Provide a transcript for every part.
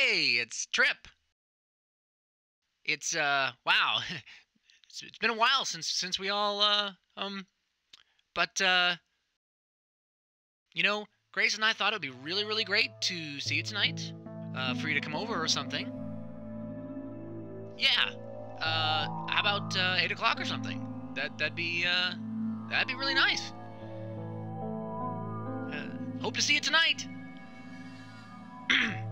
Hey, it's Trip. It's uh wow. it's, it's been a while since since we all uh um but uh you know, Grace and I thought it would be really really great to see you tonight. Uh for you to come over or something. Yeah. Uh how about uh 8 o'clock or something? That that'd be uh that'd be really nice. Uh, hope to see you tonight.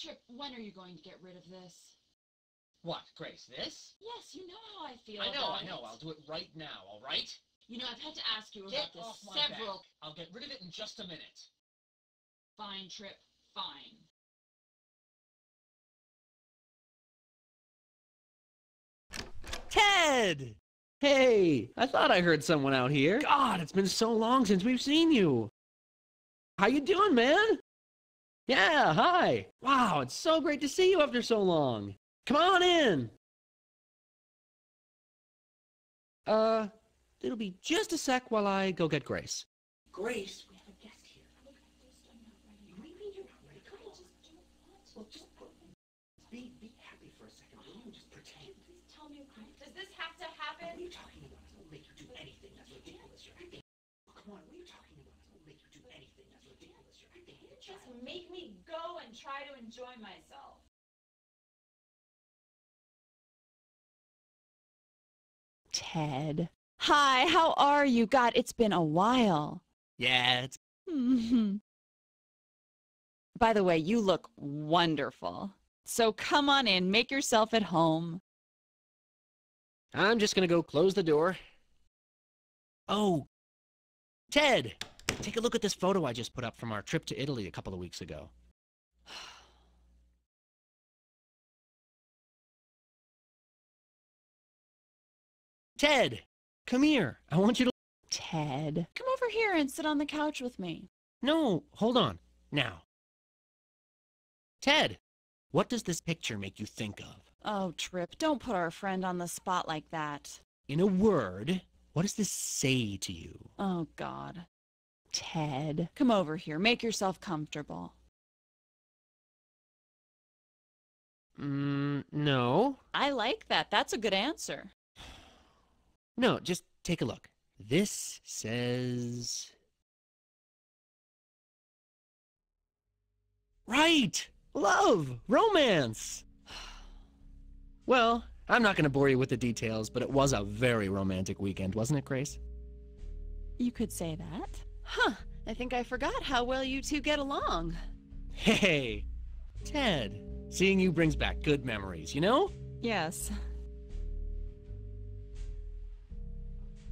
Trip, when are you going to get rid of this? What, Grace, this? Yes, you know how I feel. I know, about I know. it. I'll do it right now, all right? You know, I've had to ask you Get about this off my several. back. I'll get rid of it in just a minute. Fine, Trip. Fine. Ted! Hey, I thought I heard someone out here. God, it's been so long since we've seen you. How you doing, man? Yeah, hi. Wow, it's so great to see you after so long. Come on in. Uh, it'll be just a sec while I go get Grace. Grace, we have a guest here. Maybe you're not ready. Come on. Well, just be, be happy for a second, will you? Just pretend. Please tell me. Does this have to happen? What are you talking about? I won't make you do anything. That's ridiculous. You're acting. Oh, come on, what are you talking about? I won't make you do anything. That's ridiculous. You're acting like a Just make me go and try to enjoy myself. Ted. Hi, how are you? God, it's been a while. Yeah, it's. Mm-hmm. By the way, you look wonderful. So come on in, make yourself at home. I'm just gonna go close the door. Oh, Ted, take a look at this photo I just put up from our trip to Italy a couple of weeks ago. Ted, come here. I want you to. Ted, come over here and sit on the couch with me. No, hold on. Now. Ted, what does this picture make you think of? Oh, Trip, don't put our friend on the spot like that. In a word, what does this say to you? Oh, God. Ted, come over here. Make yourself comfortable. Mm, no. I like that. That's a good answer. No, just take a look. This says. Right! Love! Romance! Well, I'm not going to bore you with the details, but it was a very romantic weekend, wasn't it, Grace? You could say that. Huh. I think I forgot how well you two get along. Hey! Ted, seeing you brings back good memories, you know? Yes.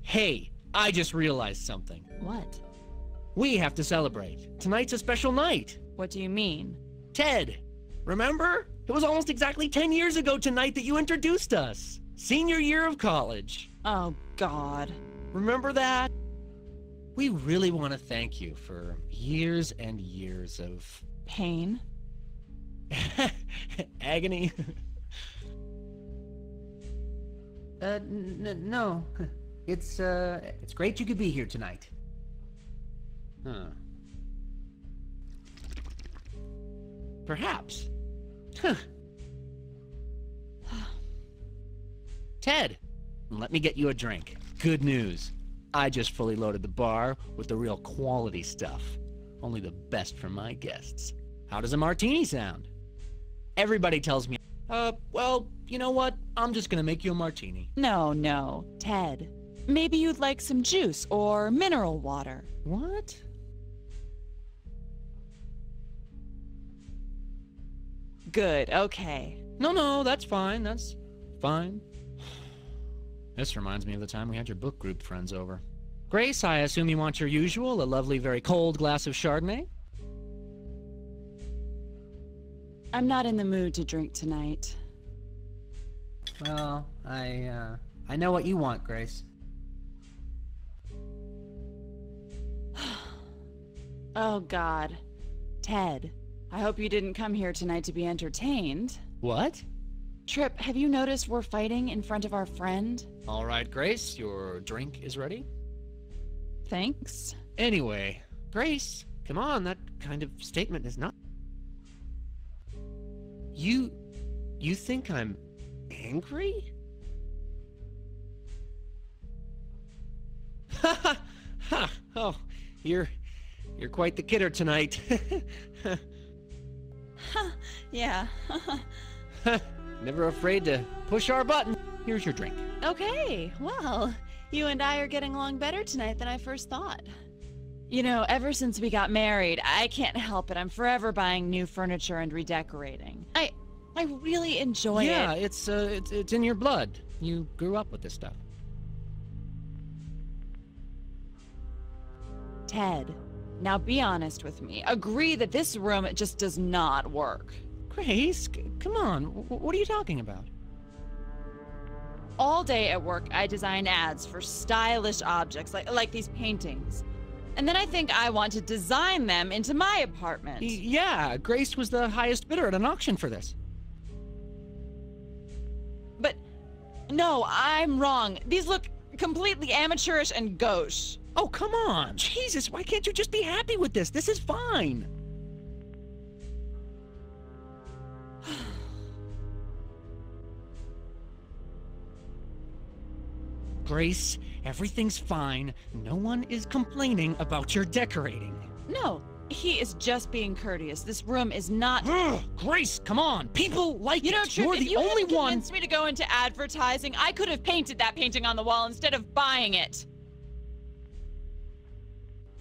Hey, I just realized something. What? We have to celebrate. Tonight's a special night. What do you mean? Ted, remember? It was almost exactly 10 years ago tonight that you introduced us. Senior year of college. Oh, God. Remember that? We really want to thank you for years and years of Pain? agony. uh, n- no. It's, uh, it's great you could be here tonight. Huh. Perhaps. Huh. Ted, let me get you a drink. Good news. I just fully loaded the bar with the real quality stuff. Only the best for my guests. How does a martini sound? Everybody tells me, uh, well, you know what? I'm just gonna make you a martini. No, no. Ted. Maybe you'd like some juice or mineral water. What? Good, okay. No, no, that's fine. That's fine. This reminds me of the time we had your book group friends over. Grace, I assume you want your usual, a lovely, very cold glass of Chardonnay? I'm not in the mood to drink tonight. Well, I, uh, I know what you want, Grace. Oh, God. Ted, I hope you didn't come here tonight to be entertained. What? Trip, have you noticed we're fighting in front of our friend? All right, Grace, your drink is ready. Thanks. Anyway, Grace, come on, that kind of statement is not. You. You think I'm angry? Ha ha ha! Oh, you're. You're quite the kidder tonight. Ha, yeah. Never afraid to push our button. Here's your drink. okay, well, you and I are getting along better tonight than I first thought. You know, ever since we got married, I can't help it. I'm forever buying new furniture and redecorating. I I really enjoy yeah, it. Yeah, it's uh, it's it's in your blood. You grew up with this stuff. Ted, now be honest with me. Agree that this room just does not work. Grace, come on. What are you talking about? All day at work, I design ads for stylish objects like like these paintings. And then I think I want to design them into my apartment. Y- Yeah, Grace was the highest bidder at an auction for this. But no, I'm wrong. These look completely amateurish and gauche. Oh, come on. Jesus, why can't you just be happy with this? This is fine. Grace, everything's fine. No one is complaining about your decorating. No, he is just being courteous. This room is not. Ugh, Grace, come on. People like You know, it. You're if the you only hadn't one. convinced me to go into advertising, I could have painted that painting on the wall instead of buying it.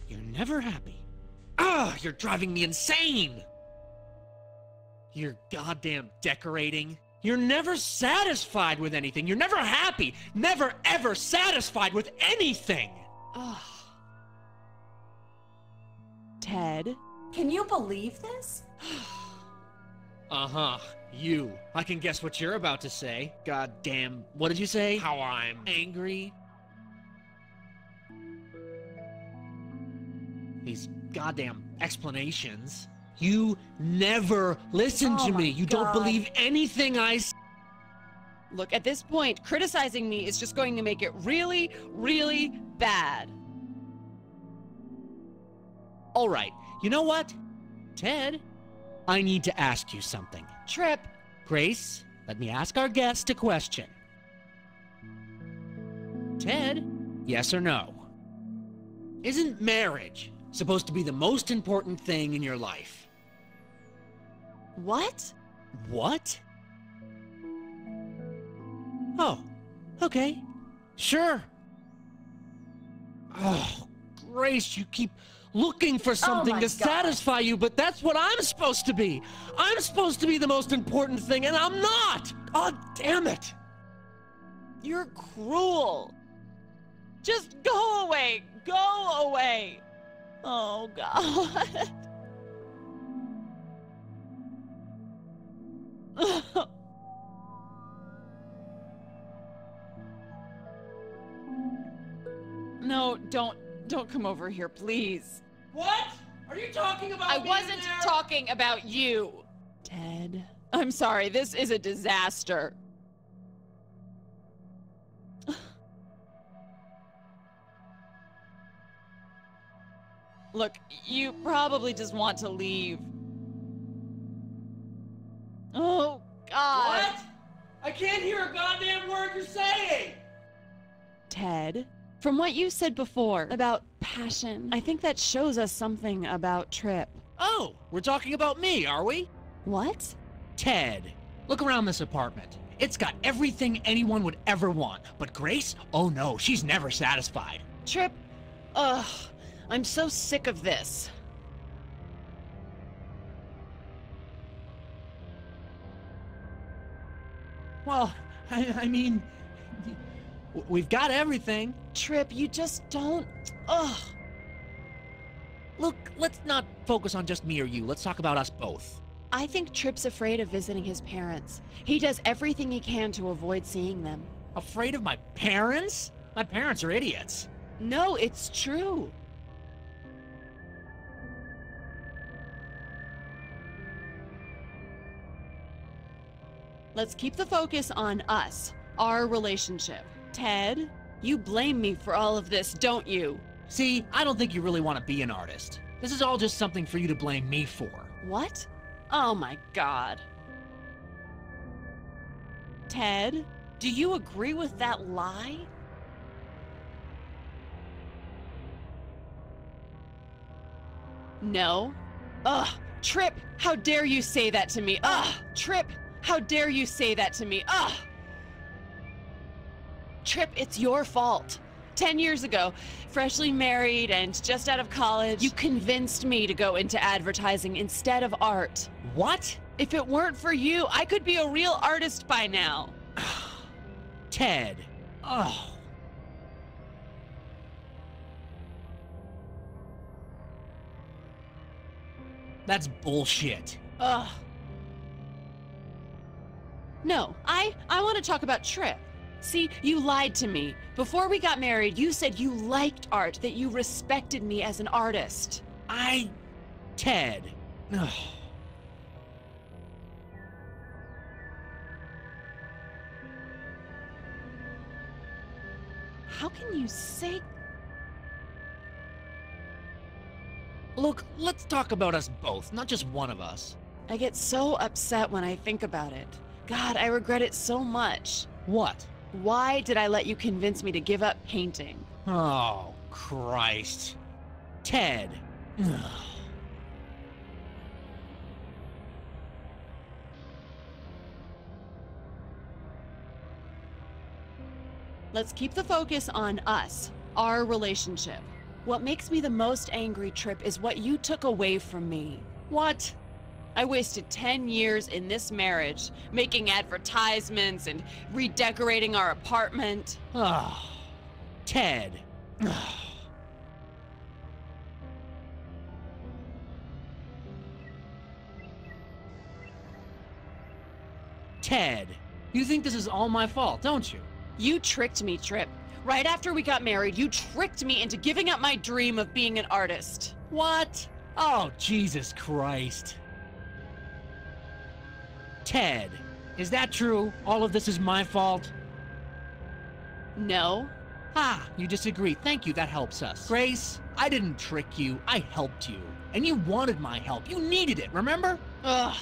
You're never happy. Ugh, you're driving me insane. You're goddamn decorating. You're never satisfied with anything. You're never happy. Never ever satisfied with anything. Ugh. Ted, Can you believe this? Uh huh. You. I can guess what you're about to say. Goddamn. What did you say? How I'm angry. These goddamn explanations. You never listen Oh to me. You don't believe anything I say. look, at this point, criticizing me is just going to make it really, really bad. All right. You know what? Ted, I need to ask you something. Trip, Grace, let me ask our guest a question. Ted, yes or no? Isn't marriage supposed to be the most important thing in your life? What? What? Oh, okay. Sure. Oh, Grace, you keep looking for oh something my to God. satisfy you, but that's what I'm supposed to be. I'm supposed to be the most important thing, and I'm not. God damn it. You're cruel. Just go away. Go away. Oh, God. no, don't don't come over here, please. What? Are you talking about I wasn't talking about you. Ted, I'm sorry. This is a disaster. Look, you probably just want to leave. Oh, God. What? I can't hear a goddamn word you're saying. Ted, from what you said before about passion, I think that shows us something about Trip. Oh, we're talking about me, are we? What? Ted, look around this apartment. It's got everything anyone would ever want. But Grace? Oh no, she's never satisfied. Trip, ugh, I'm so sick of this. Well, I, I mean, We've got everything. Trip, you just don't. Ugh. Look, let's not focus on just me or you. Let's talk about us both. I think Trip's afraid of visiting his parents. He does everything he can to avoid seeing them. Afraid of my parents? My parents are idiots. No, it's true. Let's keep the focus on us, our relationship. Ted, you blame me for all of this, don't you? See, I don't think you really want to be an artist. This is all just something for you to blame me for. What? Oh my god. Ted, do you agree with that lie? No. Ugh, Trip, how dare you say that to me? Ugh, Trip, how dare you say that to me? Ugh. Trip, it's your fault. Ten years ago, freshly married and just out of college, you convinced me to go into advertising instead of art. What? If it weren't for you, I could be a real artist by now. Ted. Oh. That's bullshit. Ugh. No, I I want to talk about Trip. See, you lied to me. Before we got married, you said you liked art, that you respected me as an artist. I. Ted. How can you say Look, let's talk about us both, not just one of us. I get so upset when I think about it. God, I regret it so much. What? Why did I let you convince me to give up painting? Oh, Christ. Ted. Let's keep the focus on us, our relationship. What makes me the most angry, Trip, is what you took away from me. What? I wasted 10 years in this marriage, making advertisements and redecorating our apartment. Oh, Ted. Ted, you think this is all my fault, don't you? You tricked me, Trip. Right after we got married, you tricked me into giving up my dream of being an artist. What? Oh, Jesus Christ. Ted, is that true? All of this is my fault? No. Ah, you disagree. Thank you, that helps us. Grace, I didn't trick you. I helped you. And you wanted my help. You needed it, remember? Ugh.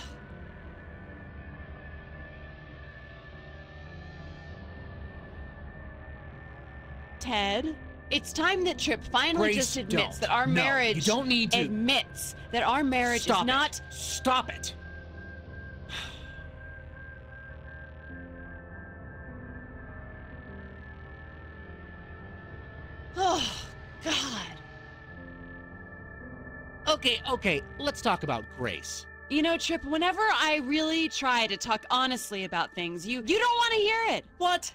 Ted, it's time that Trip finally Grace, just admits don't. that our No, marriage you don't need to. admits that our marriage Stop is it. not Stop it. Okay, okay, let's talk about Grace. You know, Trip, whenever I really try to talk honestly about things, you you don't want to hear it. What?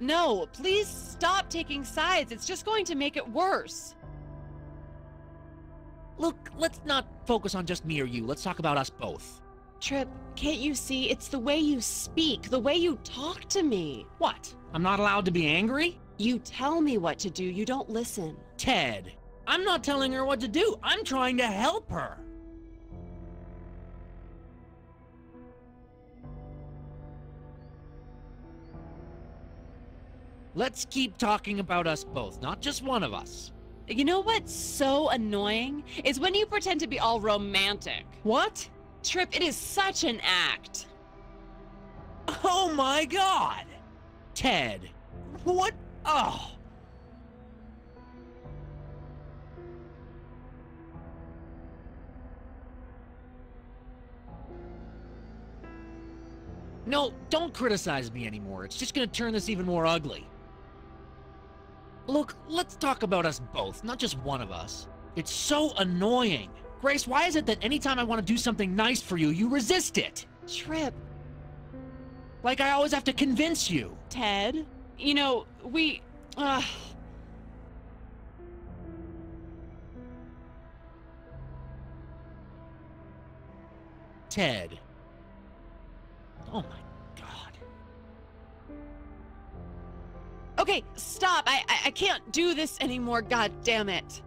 No, please stop taking sides. It's just going to make it worse. Look, let's not focus on just me or you. Let's talk about us both. Trip, can't you see? It's the way you speak, the way you talk to me. What? I'm not allowed to be angry? You tell me what to do, you don't listen. Ted, I'm not telling her what to do. I'm trying to help her. Let's keep talking about us both, not just one of us. You know what's so annoying? Is when you pretend to be all romantic. What? Trip, it is such an act. Oh my god! Ted, what? Oh. No, don't criticize me anymore. It's just gonna turn this even more ugly. Look, let's talk about us both, not just one of us. It's so annoying. Grace, why is it that anytime I want to do something nice for you, you resist it? Trip, Like I always have to convince you. Ted, you know, we. Uh, Ted. Oh my god. okay, stop. I, I I can't do this anymore. God damn it.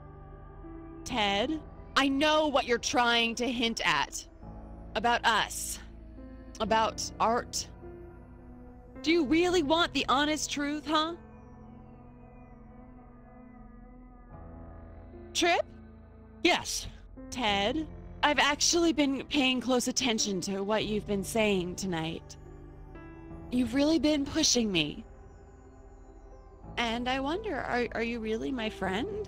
Ted, I know what you're trying to hint at about us, about art. Do you really want the honest truth, huh? Trip? Yes. Ted, I've actually been paying close attention to what you've been saying tonight. You've really been pushing me. And I wonder, are, are you really my friend?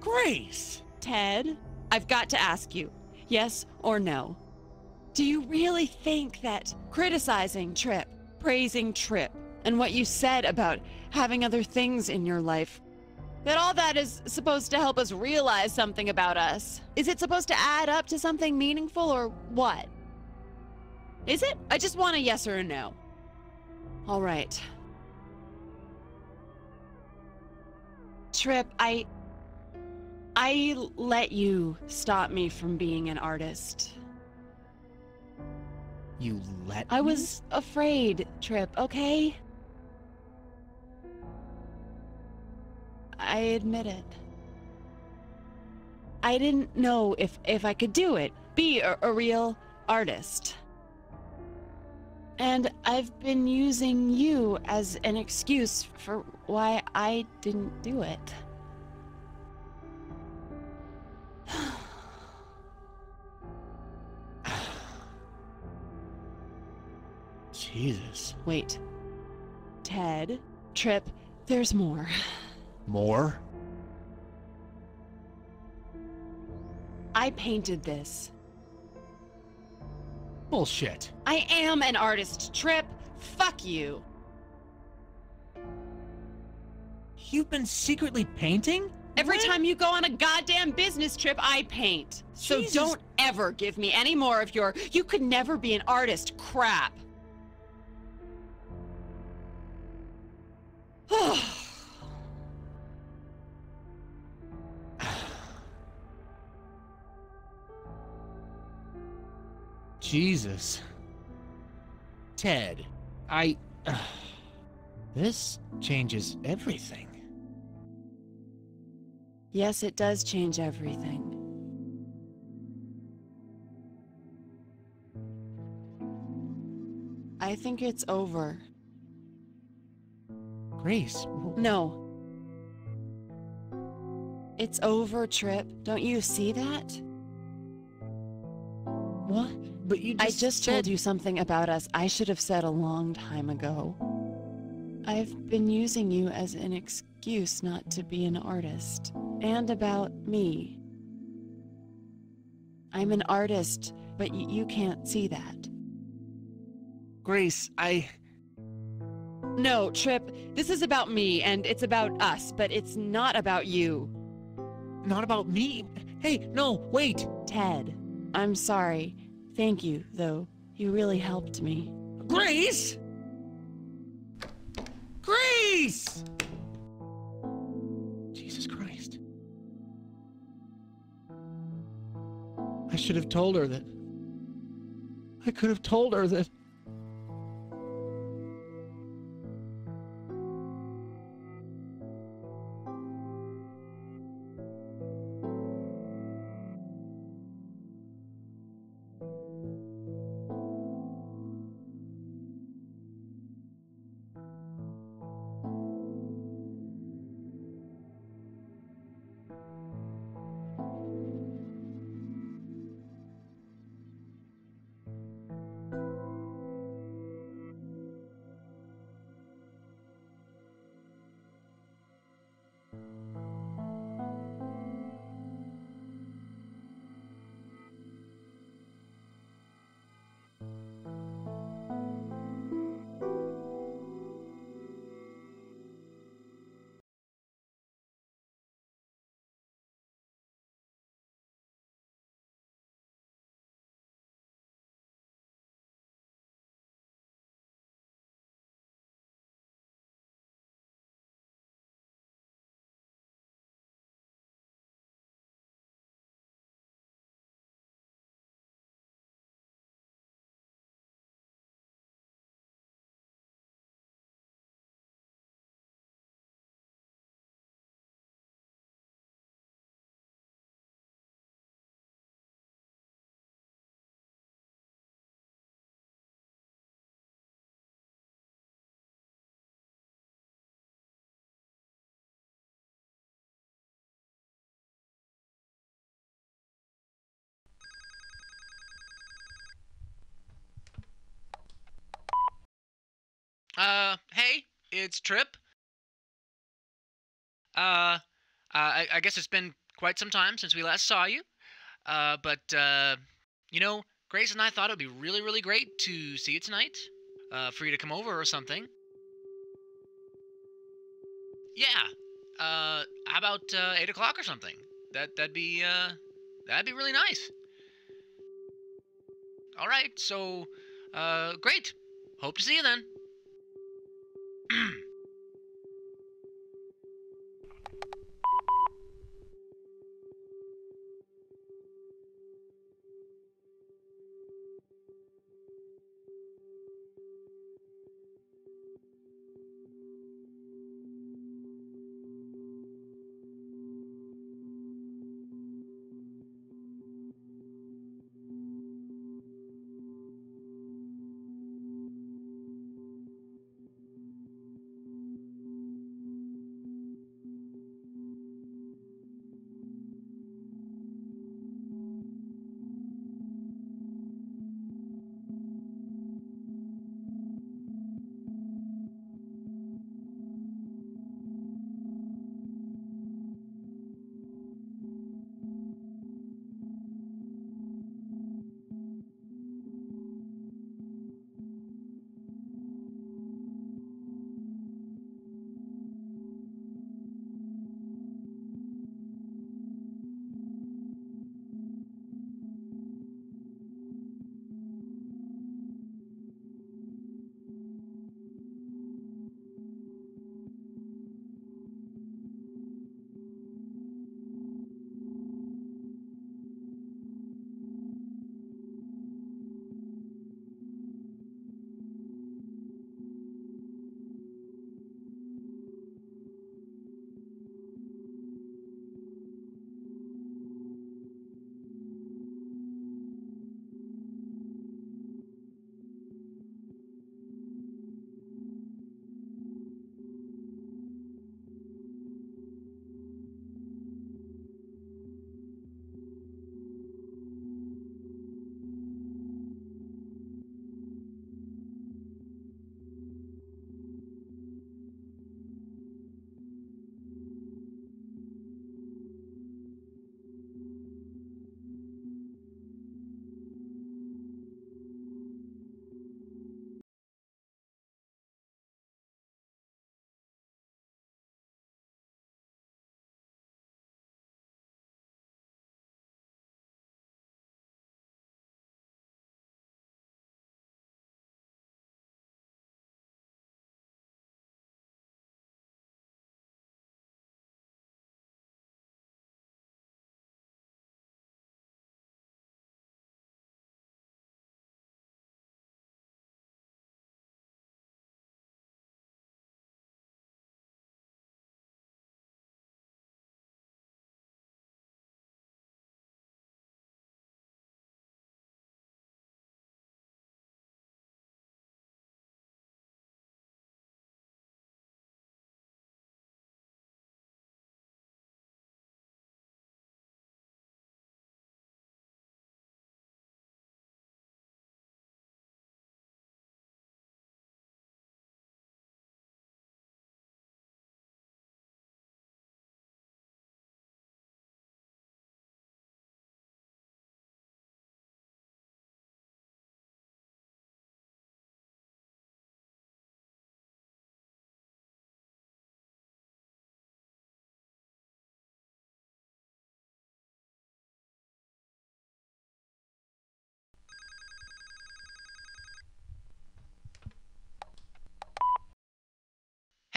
Grace. Ted, I've got to ask you, yes or no? Do you really think that criticizing Trip, praising Trip, and what you said about having other things in your life, that all that is supposed to help us realize something about us? Is it supposed to add up to something meaningful or what? Is it? I just want a yes or a no. All right. Trip, I. I let you stop me from being an artist. You let I me? was afraid, Trip, okay? I admit it. I didn't know if if I could do it, be a, a real artist. And I've been using you as an excuse for why I didn't do it. Jesus. Wait. Ted, Trip, there's more. More? I painted this. Bullshit. I am an artist, Trip. Fuck you. You've been secretly painting? Every What? time you go on a goddamn business trip, I paint. So Jesus. don't ever give me any more of your you could never be an artist crap. Jesus. Ted, I. this changes everything. yes, it does change everything. I think it's over. Grace. No. It's over, Trip. Don't you see that? What? But you just I just said told you something about us I should have said a long time ago. I've been using you as an excuse not to be an artist, and about me. I'm an artist, but y- you can't see that. Grace, I. No, Trip, this is about me, and it's about us, but it's not about you. Not about me. Hey, no, wait. Ted, I'm sorry. Thank you, though. You really helped me. Grace! Grace! Jesus Christ. I should have told her that. I could have told her that. Uh, hey, it's Trip. Uh, I, I guess it's been quite some time since we last saw you. Uh, but, uh, you know, Grace and I thought it would be really, really great to see you tonight. Uh, for you to come over or something. Yeah. Uh, how about uh, eight o'clock or something? That that'd be uh, that'd be really nice. All right. So, uh, great. Hope to see you then.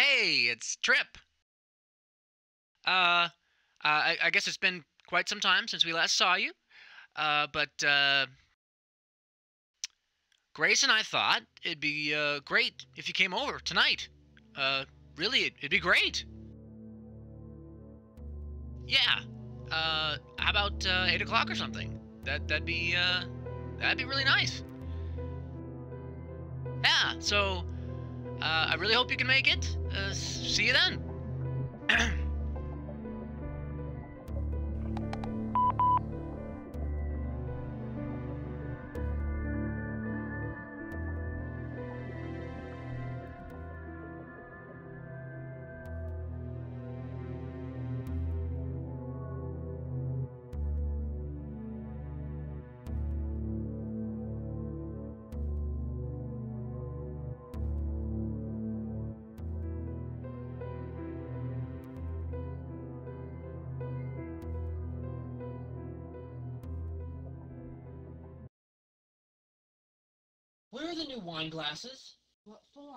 Hey, it's Trip. Uh, uh I, I guess it's been quite some time since we last saw you. Uh, but uh, Grace and I thought it'd be uh, great if you came over tonight. Uh, really, it, it'd be great. Yeah. Uh, how about uh, eight o'clock or something? That that'd be uh, that'd be really nice. Yeah. So, uh, I really hope you can make it. Uh, see you then. wine glasses? What for?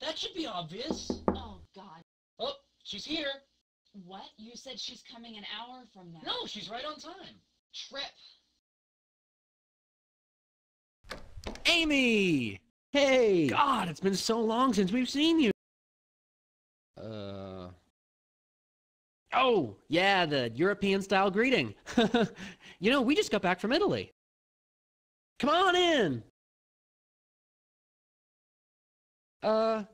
That should be obvious. Oh, God. Oh, she's here. What? You said she's coming an hour from now. No, she's right on time. Trip. Amy! Hey! God, it's been so long since we've seen you. Uh, Oh, yeah, the European style greeting. you know, we just got back from Italy. Come on in. Uh,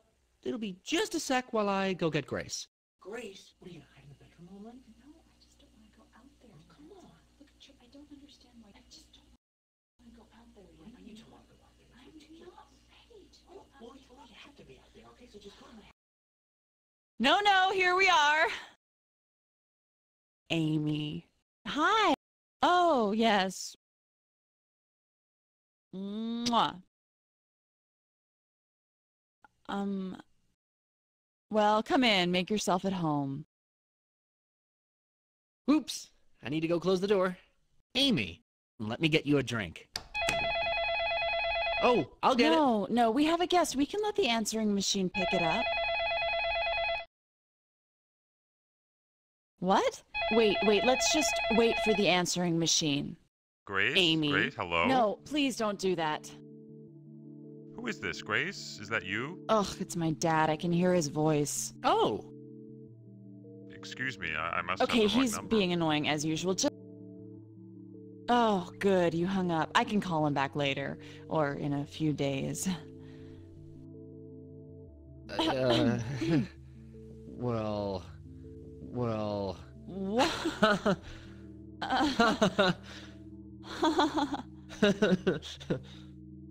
it'll be just a sec while I go get Grace. Grace, what are you gonna hide in the bedroom all night? No, I just don't want to go out there. Come on. Look, Trip, I don't understand why. I just don't want to go out there yet. You don't want to go out there. I'm not ready to go out Well, there. well, you have to be out there, okay? So just go on. No, no, here we are. Amy. Hi. Oh, yes. Mwah. Um, well, come in. Make yourself at home. Oops, I need to go close the door. Amy, let me get you a drink. Oh, I'll get it. no, no, we have a guest. We can let the answering machine pick it up. What? Wait, wait, let's just wait for the answering machine. Grace? Amy. Grace, hello? No, please don't do that. Who is this, Grace? Is that you? Ugh, it's my dad. I can hear his voice. Oh, Excuse me, I, I must Okay, have the he's number. being annoying as usual. Just... Oh, good, you hung up. I can call him back later, or in a few days. uh, well, well. What?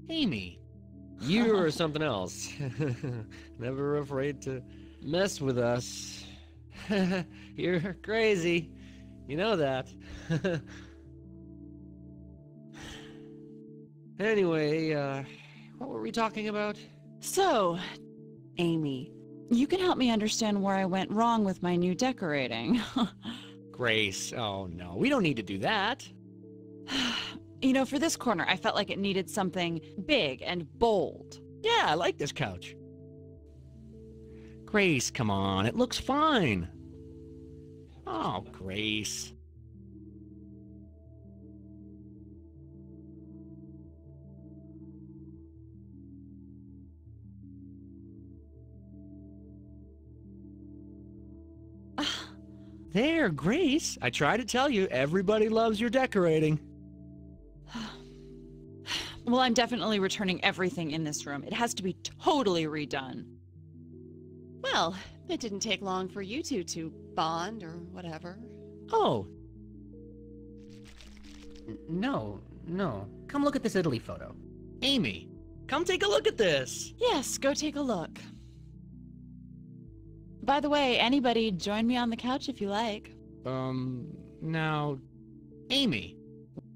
Amy. You're something else. Never afraid to mess with us. You're crazy. You know that. anyway, uh, what were we talking about? so, Amy, you can help me understand where I went wrong with my new decorating. Grace, oh no, we don't need to do that. You know, for this corner, I felt like it needed something big and bold. Yeah, I like this couch. Grace, come on, it looks fine. Oh, Grace. There, Grace. I try to tell you, everybody loves your decorating. Well, I'm definitely returning everything in this room. It has to be totally redone. Well, it didn't take long for you two to bond or whatever. Oh. N- No, no. Come look at this Italy photo. Amy, come take a look at this. Yes, go take a look. By the way, anybody, join me on the couch if you like. Um, now, Amy.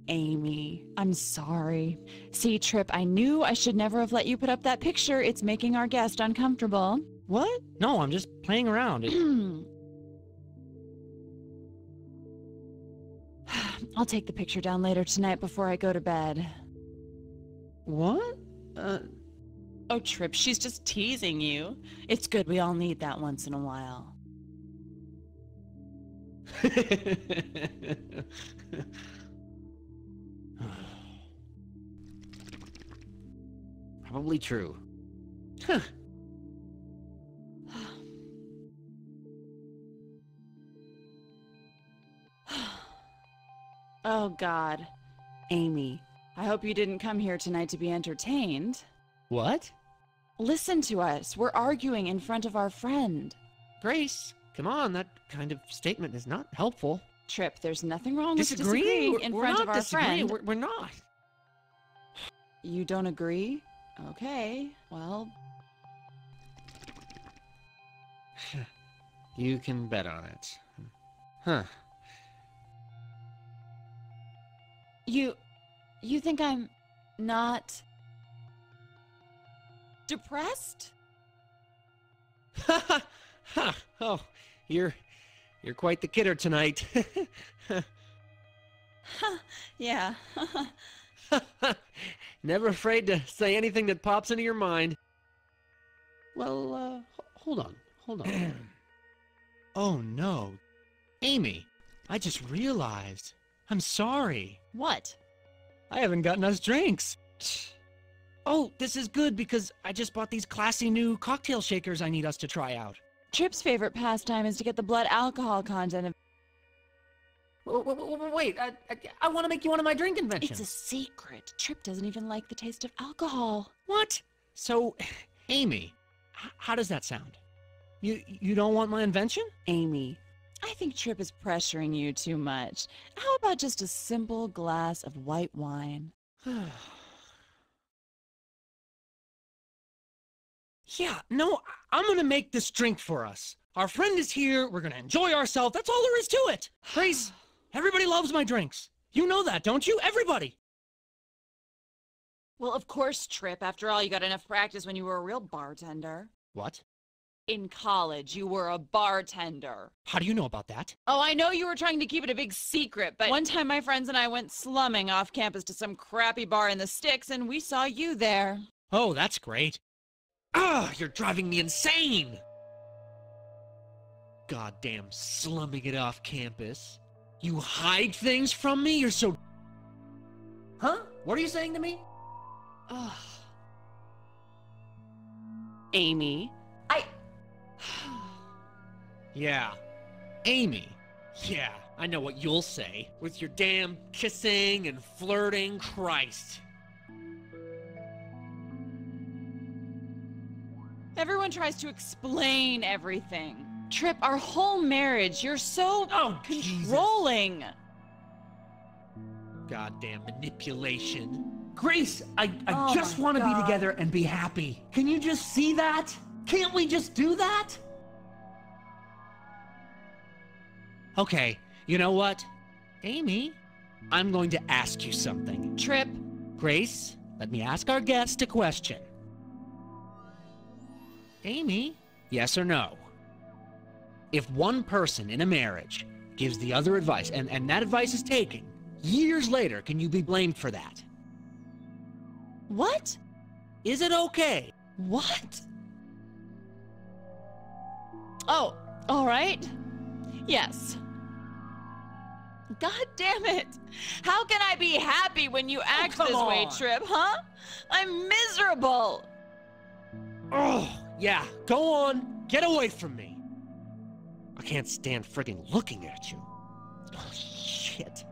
Amy, I'm sorry. See, Trip, I knew I should never have let you put up that picture. It's making our guest uncomfortable. What? No, I'm just playing around. It- I'll take the picture down later tonight before I go to bed. what? Uh, Oh, Trip, she's just teasing you. It's good. We all need that once in a while. Probably true. oh, God. Amy, I hope you didn't come here tonight to be entertained. What? Listen to us. We're arguing in front of our friend. Grace, come on. That kind of statement is not helpful. Trip, there's nothing wrong with Disagreeing? disagreeing We're- in we're front of our disagreeing. friend. We're, we're not. You don't agree? Okay, well, You can bet on it. Huh. you you think I'm not depressed? Ha ha! Oh, you're you're quite the kidder tonight. yeah. Never afraid to say anything that pops into your mind. Well, uh, hold on, hold on. oh no. Amy, I just realized. I'm sorry. What? I haven't gotten us drinks. Oh, this is good because I just bought these classy new cocktail shakers I need us to try out. Trip's favorite pastime is to get the blood alcohol content of. Wait, uh, I, I, I want to make you one of my drink inventions. It's a secret. Trip doesn't even like the taste of alcohol. What? So, Amy, how does that sound? You you don't want my invention? Amy, I think Trip is pressuring you too much. How about just a simple glass of white wine? yeah, no, I'm gonna make this drink for us. Our friend is here. We're gonna enjoy ourselves. That's all there is to it. Grace, everybody loves my drinks. You know that, don't you? Everybody. Well, of course, Trip. After all, you got enough practice when you were a real bartender. What? In college, you were a bartender. How do you know about that? Oh, I know you were trying to keep it a big secret, but one time my friends and I went slumming off campus to some crappy bar in the sticks, and we saw you there. Oh, that's great. Ah, you're driving me insane. Goddamn slumming it off campus. You hide things from me? You're so. Huh? What are you saying to me? Ugh. Amy. I. yeah. Amy. Yeah, I know what you'll say. With your damn kissing and flirting, Christ. Everyone tries to explain everything. Trip, our whole marriage, you're so Oh, Jesus. controlling. Goddamn manipulation. Grace, I, I Oh just want to be together and be happy. Can you just see that? Can't we just do that? Okay, you know what? Amy, I'm going to ask you something. Trip, Grace, let me ask our guest a question. Amy, yes or no? If one person in a marriage gives the other advice and, and that advice is taken, years later, can you be blamed for that? what? Is it okay? What? Oh, all right. Yes. God damn it. How can I be happy when you oh, act come this way. Trip, huh? I'm miserable. Oh, yeah, go on. Get away from me. I can't stand friggin' looking at you. Oh, shit.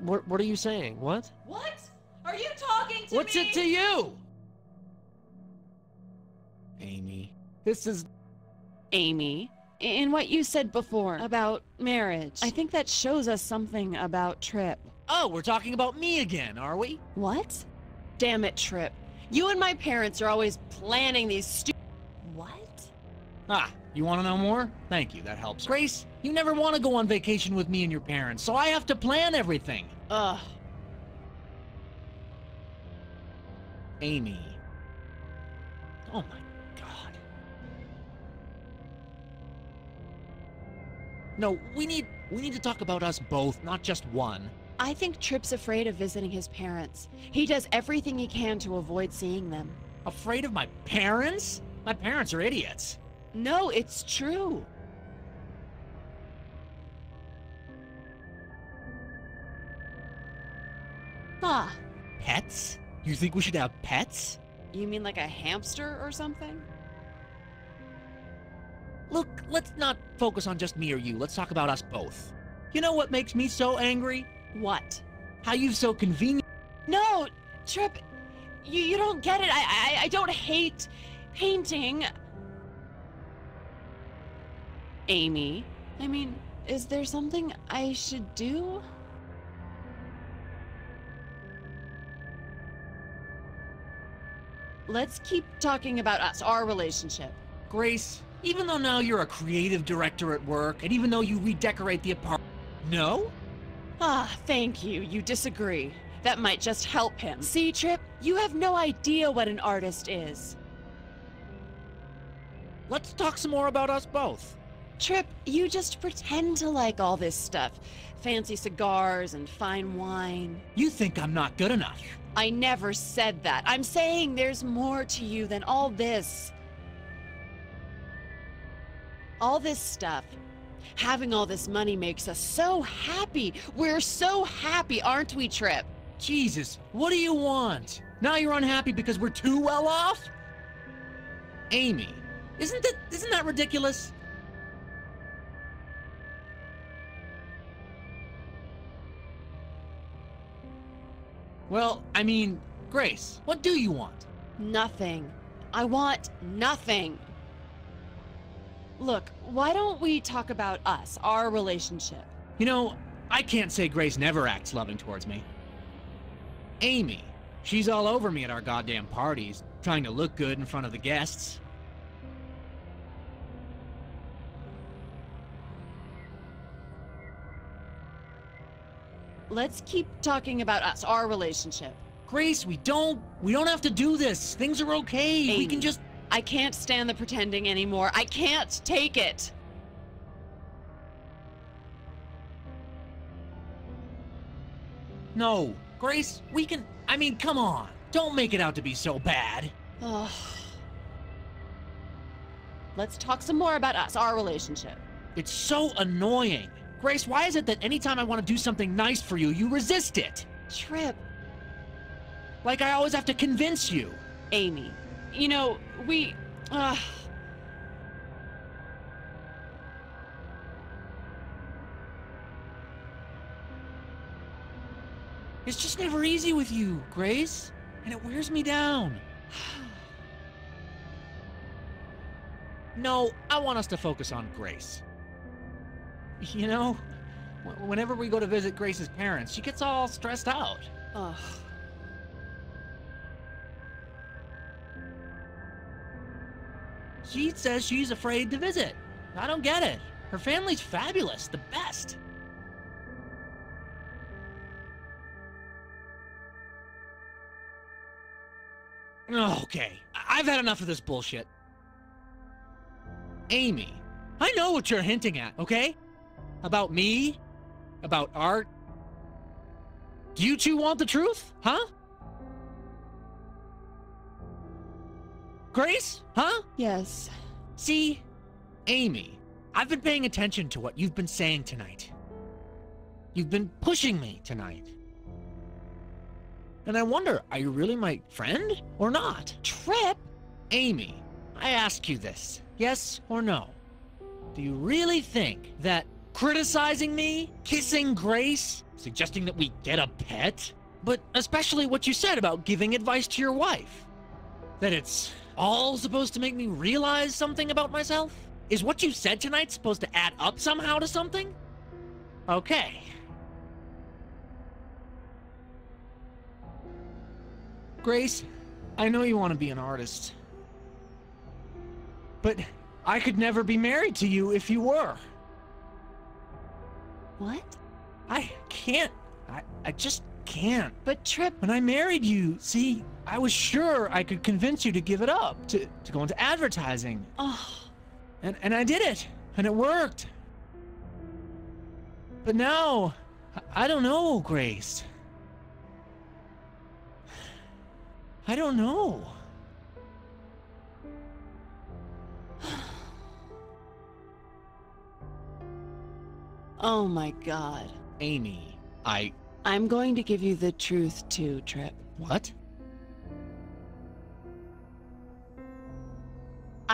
What, what are you saying? What? What? Are you talking to What's me? What's it to you? Amy. This is. Amy, in what you said before about marriage, I think that shows us something about Trip. Oh, we're talking about me again, are we? What? Damn it, Trip. You and my parents are always planning these stupid. What? Ah, you want to know more? Thank you, that helps. Grace, you never want to go on vacation with me and your parents, so I have to plan everything. Ugh. Amy. Oh my god. No, we need we need to talk about us both, not just one. I think Trip's afraid of visiting his parents. He does everything he can to avoid seeing them. Afraid of my parents? My parents are idiots. No, it's true. Ah, Pets? You think we should have pets? you mean like a hamster or something? Look, let's not focus on just me or you. Let's talk about us both. You know what makes me so angry? What? How you've so convenient. No, Trip, you, you don't get it. I, I I don't hate painting. Amy, I mean, is there something I should do? Let's keep talking about us, our relationship. Grace, even though now you're a creative director at work, and even though you redecorate the apartment. No? Ah, thank you. You disagree. That might just help him. See, Trip, you have no idea what an artist is. Let's talk some more about us both. Trip, you just pretend to like all this stuff. Fancy cigars and fine wine. You think I'm not good enough. I never said that. I'm saying there's more to you than all this. All this stuff. Having all this money makes us so happy. We're so happy, aren't we, Trip? Jesus, what do you want? Now you're unhappy because we're too well off? Amy, isn't that isn't that ridiculous? Well, I mean, Grace, what do you want? Nothing. I want nothing. Look, why don't we talk about us, our relationship? You know, I can't say Grace never acts loving towards me. Amy, she's all over me at our goddamn parties, trying to look good in front of the guests. Let's keep talking about us, our relationship. Grace, we don't we don't have to do this. Things are okay. We can just I can't stand the pretending anymore. I can't take it. No. Grace, we can I mean, come on. Don't make it out to be so bad. Ugh. Let's talk some more about us, our relationship. It's so annoying. Grace, why is it that anytime I want to do something nice for you, you resist it? Trip, Like I always have to convince you. Amy. You know, we. Uh, It's just never easy with you, Grace. And it wears me down. No, I want us to focus on Grace. You know, whenever we go to visit Grace's parents, she gets all stressed out. ugh. She says she's afraid to visit. I don't get it. Her family's fabulous, the best. Okay, I've had enough of this bullshit. Amy, I know what you're hinting at, okay? About me? About art? Do you two want the truth, huh? Grace? Huh? Yes. See, Amy, I've been paying attention to what you've been saying tonight. You've been pushing me tonight. And I wonder, are you really my friend or not? Trip? Amy, I ask you this yes or no? Do you really think that criticizing me, kissing Grace, suggesting that we get a pet, but especially what you said about giving advice to your wife, that it's all supposed to make me realize something about myself? Is what you said tonight supposed to add up somehow to something? Okay. Grace, I know you want to be an artist. But I could never be married to you if you were. What? I can't. I, I just can't. But Trip, When I married you, see, I was sure I could convince you to give it up, to, to go into advertising. oh, And, and I did it, and it worked. But now, I- don't know, Grace. I don't know. oh my god. Amy, I. I'm going to give you the truth too, Trip. What?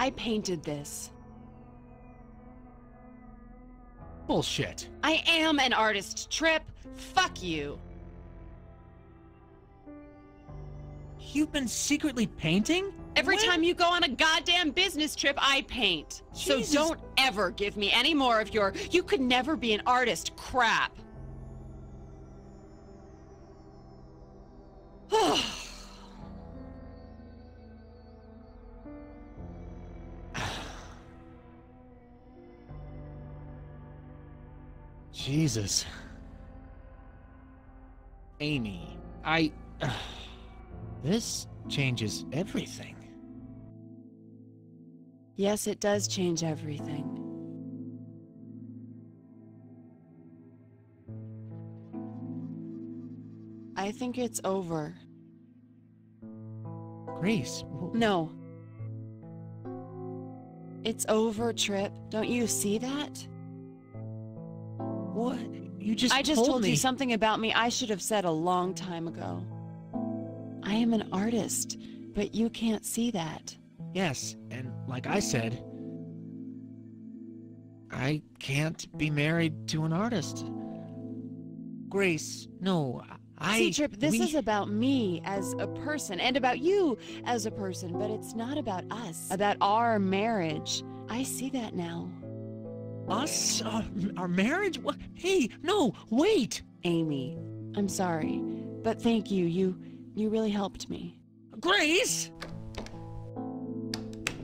I painted this. Bullshit. I am an artist, Trip. Fuck you. You've been secretly painting? Every time you go on a goddamn business trip, I paint. Jesus. So don't ever give me any more of your you could never be an artist crap. Jesus. Amy, I. Uh, this changes everything. Yes, it does change everything. I think it's over. Grace. No. It's over, Trip. Don't you see that? What? You just I just told, told me. you something about me I should have said a long time ago. I am an artist, but you can't see that. Yes, and like I said, I can't be married to an artist. Grace, no, I. See, Trip, this we- is about me as a person and about you as a person, but it's not about us, about our marriage. I see that now. Us, our, our marriage. What? Hey, no, wait, Amy, I'm sorry, but thank you. You you really helped me. Grace.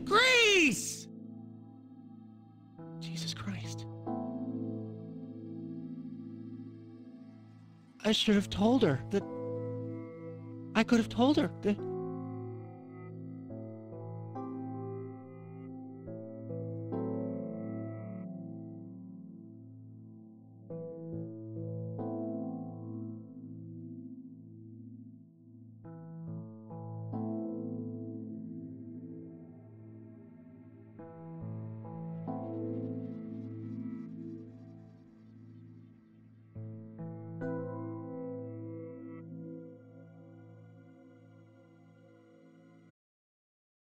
Grace. Jesus Christ. I should have told her that. I could have told her that